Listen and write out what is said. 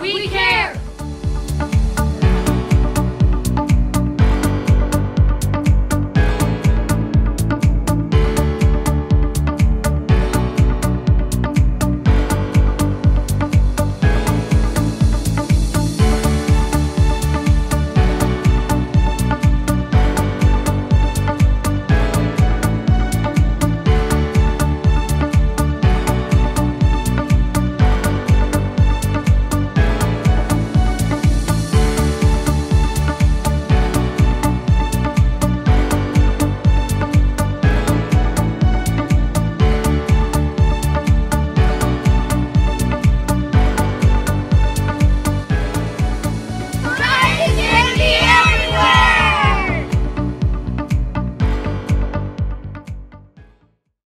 We care.